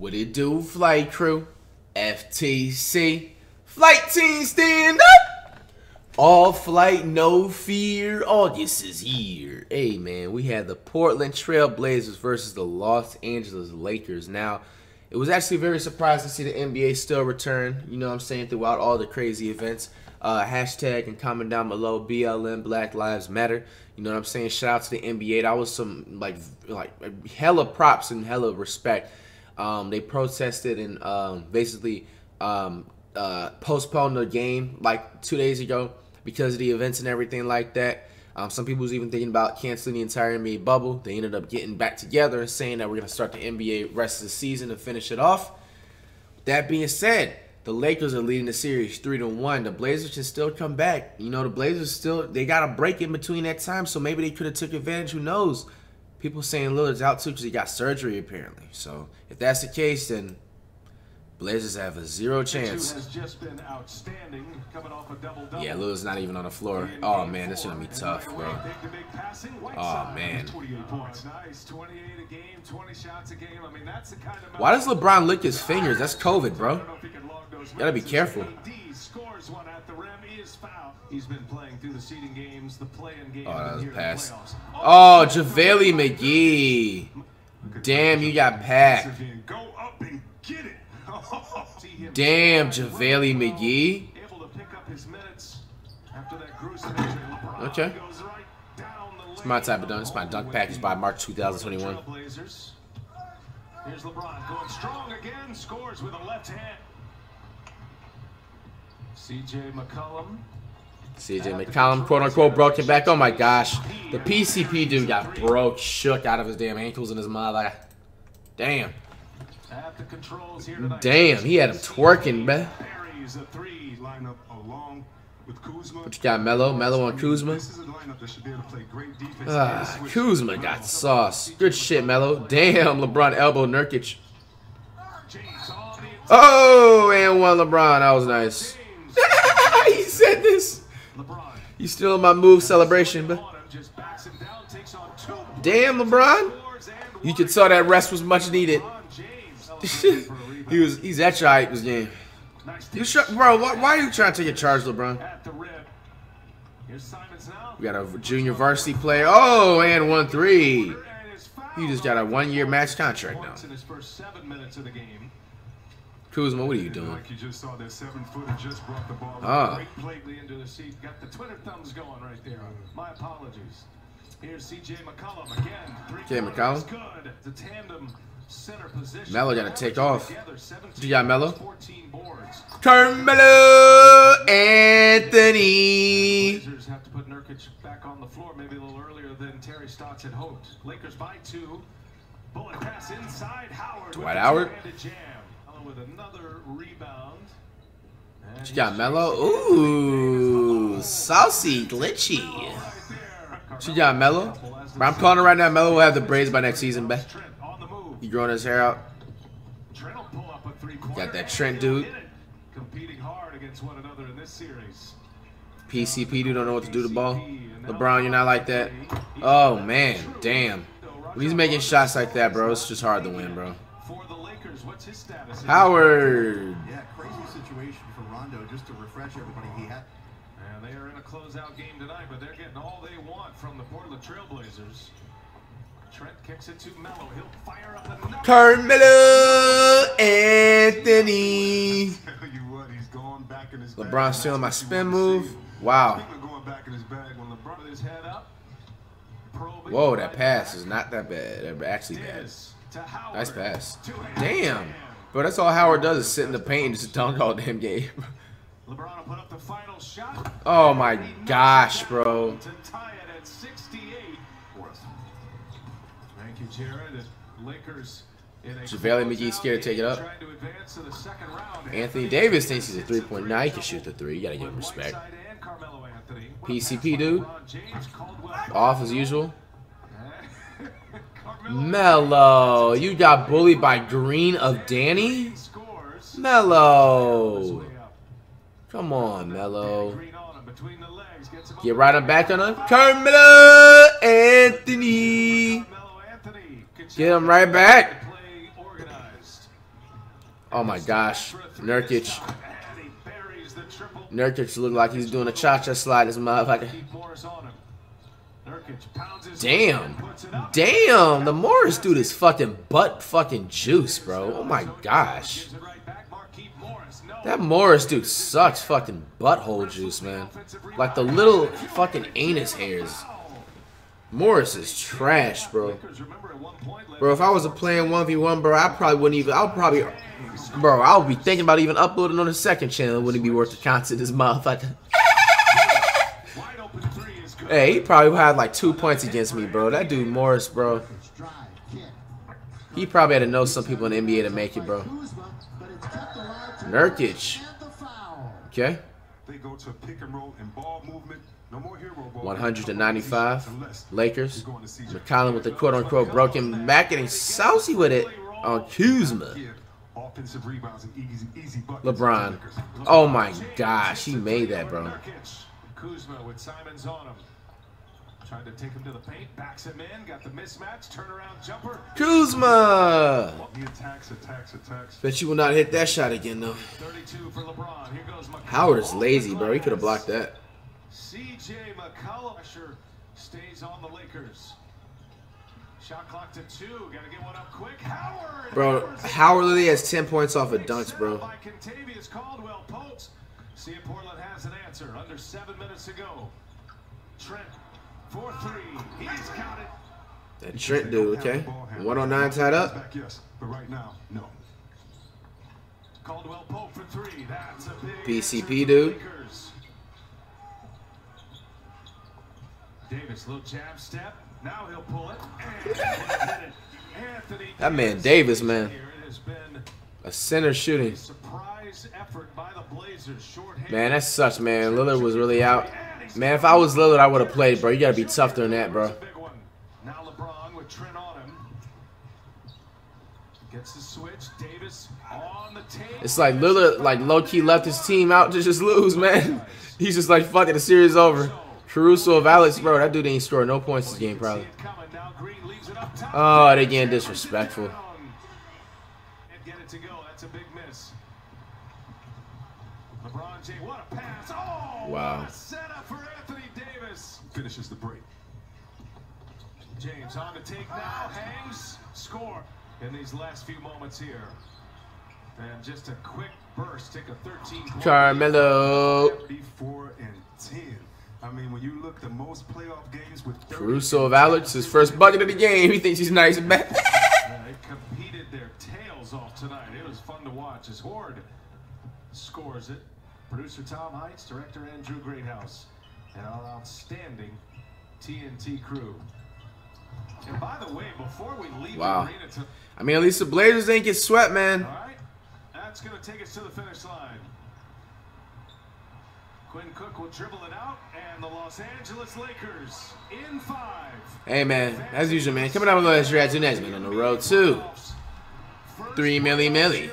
What it do, flight crew? FTC. Flight team stand up! All flight, no fear. August is here. Hey, man, we had the Portland Trailblazers versus the Los Angeles Lakers. Now, it was actually very surprised to see the NBA still return, you know what I'm saying, throughout all the crazy events. Uh, hashtag and comment down below BLM Black Lives Matter. You know what I'm saying? Shout out to the NBA. That was some like like hella props and hella respect. Um, they protested and um, basically um, uh, postponed the game like two days ago because of the events and everything like that. Um, some people was even thinking about canceling the entire NBA bubble. They ended up getting back together and saying that we're going to start the NBA rest of the season and finish it off. That being said, the Lakers are leading the series three to one. The Blazers can still come back. You know, the Blazers still they got a break in between that time, so maybe they could have took advantage. Who knows? People saying Lillard's out too because he got surgery apparently. So if that's the case, then Blazers have a zero chance. Yeah, Lillard's not even on the floor. Oh man, this is gonna be tough, bro. Oh man. Why does LeBron lick his fingers? That's COVID, bro. You gotta be careful. He's been playing through the seeding games, the play-in. Oh, that was a pass. Oh, oh, JaVale McGee. Damn, you got packed. Damn, JaVale McGee. Okay. It's my type of dunk. It's my dunk package by March 2021. Here's LeBron going strong again. Scores with a left hand. CJ McCollum. CJ McCollum, quote unquote, broke broken back. Oh my gosh. The PCP dude got broke, shook out of his damn ankles in his mother. Damn. Damn, he had him twerking, man. What you got, Melo? Melo on Kuzma? Ah, Kuzma got sauce. Good shit, Melo. Damn, LeBron elbow Nurkic. Oh, and one LeBron. That was nice. he said this. You still in my move celebration, but damn, LeBron. You could tell that rest was much needed. He was he's that shy this game. You bro, why, why, are you trying to take a charge, LeBron? We got a junior varsity player. Oh, and one three. He just got a one-year match contract now. Kuzma, what are you doing? Like you just saw that seven footer just brought the ball ah. into the seat. Got the Twitter thumbs going right there. My apologies. Here's CJ McCollum again. Okay, McCollum. Good. The tandem center position. Melo got to take off. Do You got Melo? Carmelo Anthony. Blazers have to put Nurkic back on the floor maybe a little earlier than Terry Stotts had hoped. Lakers by two. Bullet pass inside Howard. Dwight Howard with another rebound. She got Melo. Ooh, saucy, glitchy. She got Melo. I'm calling right now. Melo will have the braids by next season, back. He growing his hair out. Got that Trent dude. Competing hard against one another in this series. PCP dude don't know what to do to the ball. LeBron, you're not like that. Oh man, damn. When he's making shots like that, bro, it's just hard to win, bro. What's his status? Howard. Yeah, crazy situation for Rondo. Just to refresh everybody, he had. And they are in a closeout game tonight, but they're getting all they want from the Portland Trailblazers. Trent kicks it to Melo. He'll fire up another. Carmelo Anthony. LeBron stealing my spin move. Wow. Whoa, that pass is not that bad. Actually bad. Nice pass. Damn. Bro, that's all Howard does is sit in the paint and just dunk all damn game. oh my gosh, bro. Jared. Lakers JaVale McGee scared to take it up. Anthony Davis thinks he's a three-point. Now he can shoot the three. You gotta give him respect. PCP, dude. Off as usual. Melo, you got bullied by Green of Danny? Melo. Come on, Melo. Get right on back on him. Carmelo Anthony. Get him right back. Oh my gosh. Nurkic. Nurkic look like he's doing a cha-cha slide. This motherfucker. Damn. Damn. The Morris dude is fucking butt fucking juice, bro. Oh my gosh. That Morris dude sucks fucking butthole juice, man. Like the little fucking anus hairs. Morris is trash, bro. Bro, if I was a playing 1v1, bro, I probably wouldn't even, I'll probably, bro, I would be thinking about even uploading on the second channel. It wouldn't be worth the content this motherfucker. Hey, he probably had like two points against me, bro. That dude Morris, bro. He probably had to know some people in the NBA to make it, bro. Nurkic. Okay. They go to pick and roll and ball movement. No more hero ball. 100 to 95. Unless Lakers. you're going to see McCollum with the quote unquote broken back, getting saucy with it on Kuzma. Offensive rebounds and easy, easy buckets. LeBron. to the Lakers. Oh my gosh, he made that, bro. Kuzma with Simons on him. Trying to take him to the paint, backs him in, got the mismatch, turnaround jumper. Kuzma! Attacks, attacks, attacks. Bet you will not hit that shot again, though. 32 for LeBron. Here goes Howard is lazy, bro. He could have blocked that. CJ McCollum pressure stays on the Lakers. Shot clock to two. Got to get one up quick. Howard. Bro. Howard literally has 10 points off of Big dunks, bro. By Kentavious Caldwell Pope. See if Portland has an answer. Under seven minutes to go. Trent, 4-3. He's got it. That Trent dude, okay? Ball handler. 109 tied up. Back, yes, but right now, no. Caldwell Pope for three. That's a big PCP answer for the dude. Lakers. Davis, little jab step. Now he'll pull it. That man Davis man. here. It has been A center shooting. a surprise effort by the Blazers. Short Man, that sucks, man. Lillard was really out. Man, if I was Lillard, I would have played, bro. You gotta be tougher than that, bro. Now LeBron with Trent on him. Gets the switch. Davis on the tape. It's like Lillard, like low key left his team out to just lose, man. He's just like, fuck it, the series over. Caruso of Alex, bro, that dude ain't scored no points this game, probably. Oh, they getting disrespectful. And get it to go. That's a big miss. LeBron James, what a pass. Oh, Wow. what a setup for Anthony Davis. Finishes the break. James on the take now, hangs, score in these last few moments here. And just a quick burst, take a 13 point Carmelo. 34 and 10. I mean, when you look the most playoff games with 30 Caruso of Alex, his first bucket of the game. He thinks he's nice and bad. They competed their tails off tonight. It was fun to watch as Horde scores it. Producer Tom Heights, director Andrew Greathouse, and our outstanding TNT crew. And by the way, before we leave Wow. the arena to I mean, at least the Blazers ain't get swept, man. all right, that's going to take us to the finish line. Quinn Cook will dribble it out, and the Los Angeles Lakers in five. Hey, man, as usual, man. Coming up with those Rats next, man, on the road, too. Three milli milli.